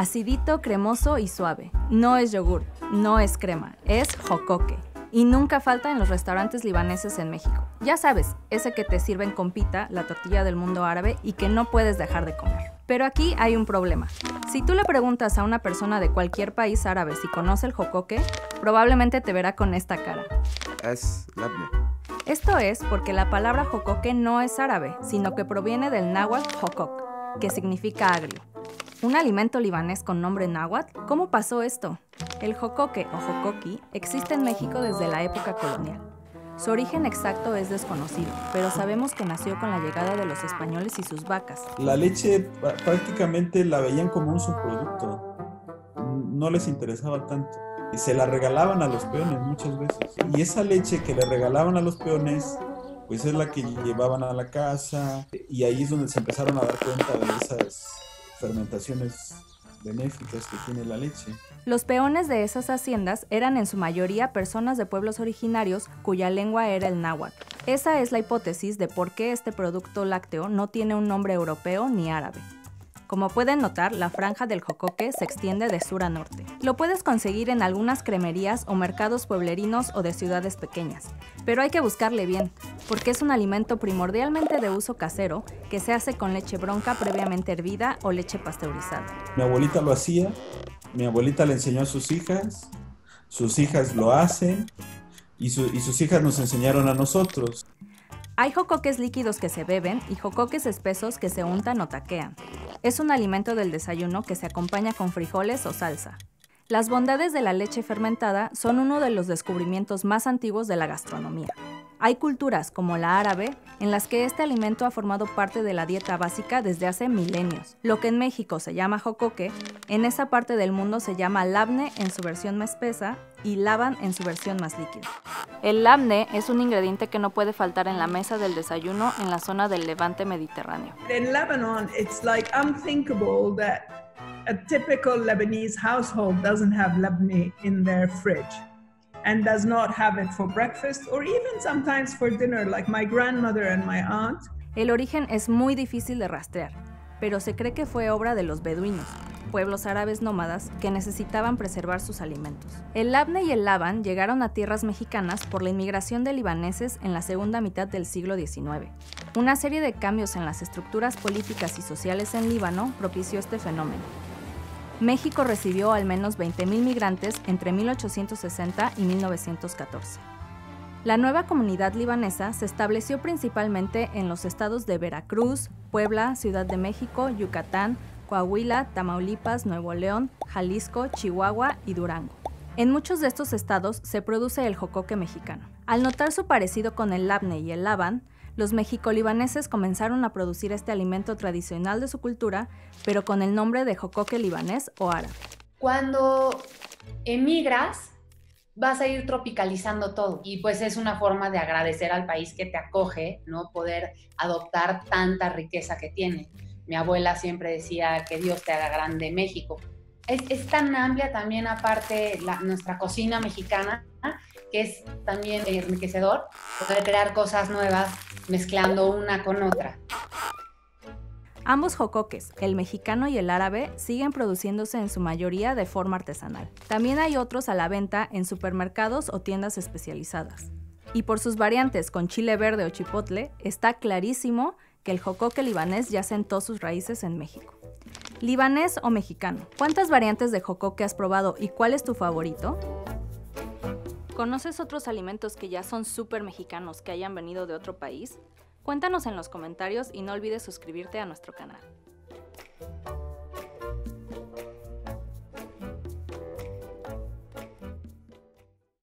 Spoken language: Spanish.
Acidito, cremoso y suave. No es yogur, no es crema, es jocoque. Y nunca falta en los restaurantes libaneses en México. Ya sabes, ese que te sirven con pita, la tortilla del mundo árabe, y que no puedes dejar de comer. Pero aquí hay un problema. Si tú le preguntas a una persona de cualquier país árabe si conoce el jocoque, probablemente te verá con esta cara. Es. Esto es porque la palabra jocoque no es árabe, sino que proviene del náhuatl jokok, que significa agrio. ¿Un alimento libanés con nombre náhuatl? ¿Cómo pasó esto? El jocoque o jocoqui existe en México desde la época colonial. Su origen exacto es desconocido, pero sabemos que nació con la llegada de los españoles y sus vacas. La leche prácticamente la veían como un subproducto. No les interesaba tanto. Y se la regalaban a los peones muchas veces. Y esa leche que le regalaban a los peones, pues es la que llevaban a la casa. Y ahí es donde se empezaron a dar cuenta de esas fermentaciones benéficas que tiene la leche. Los peones de esas haciendas eran en su mayoría personas de pueblos originarios cuya lengua era el náhuatl. Esa es la hipótesis de por qué este producto lácteo no tiene un nombre europeo ni árabe. Como pueden notar, la franja del jocoque se extiende de sur a norte. Lo puedes conseguir en algunas cremerías o mercados pueblerinos o de ciudades pequeñas, pero hay que buscarle bien, porque es un alimento primordialmente de uso casero que se hace con leche bronca previamente hervida o leche pasteurizada. Mi abuelita lo hacía, mi abuelita le enseñó a sus hijas, sus hijas lo hacen y, su- y sus hijas nos enseñaron a nosotros. Hay jocoques líquidos que se beben y jocoques espesos que se untan o taquean. Es un alimento del desayuno que se acompaña con frijoles o salsa. Las bondades de la leche fermentada son uno de los descubrimientos más antiguos de la gastronomía. Hay culturas, como la árabe, en las que este alimento ha formado parte de la dieta básica desde hace milenios. Lo que en México se llama jocoque, en esa parte del mundo se llama labne en su versión más espesa y laban en su versión más líquida. El labne es un ingrediente que no puede faltar en la mesa del desayuno en la zona del levante mediterráneo. In Lebanon, it's like unthinkable that a typical Lebanese household doesn't have labne in their fridge and does not have it for breakfast or even sometimes for dinner, like my grandmother and my aunt. El origen es muy difícil de rastrear, pero se cree que fue obra de los beduinos, pueblos árabes nómadas que necesitaban preservar sus alimentos. El labne y el laban llegaron a tierras mexicanas por la inmigración de libaneses en la segunda mitad del siglo XIX. Una serie de cambios en las estructuras políticas y sociales en Líbano propició este fenómeno. México recibió al menos 20.000 migrantes entre 1860 y 1914. La nueva comunidad libanesa se estableció principalmente en los estados de Veracruz, Puebla, Ciudad de México, Yucatán, Coahuila, Tamaulipas, Nuevo León, Jalisco, Chihuahua y Durango. En muchos de estos estados se produce el jocoque mexicano. Al notar su parecido con el labne y el laban, los mexicolibaneses comenzaron a producir este alimento tradicional de su cultura, pero con el nombre de jocoque libanés o árabe. Cuando emigras, vas a ir tropicalizando todo y pues es una forma de agradecer al país que te acoge, ¿no? Poder adoptar tanta riqueza que tiene. Mi abuela siempre decía que Dios te haga grande México. Es, es tan amplia también aparte la- nuestra cocina mexicana que es también enriquecedor poder crear cosas nuevas mezclando una con otra. Ambos jocoques, el mexicano y el árabe, siguen produciéndose en su mayoría de forma artesanal. También hay otros a la venta en supermercados o tiendas especializadas. Y por sus variantes con chile verde o chipotle, está clarísimo que el jocoque libanés ya sentó sus raíces en México. ¿Libanés o mexicano? ¿Cuántas variantes de jocoque has probado y cuál es tu favorito? ¿Conoces otros alimentos que ya son súper mexicanos que hayan venido de otro país? Cuéntanos en los comentarios y no olvides suscribirte a nuestro canal.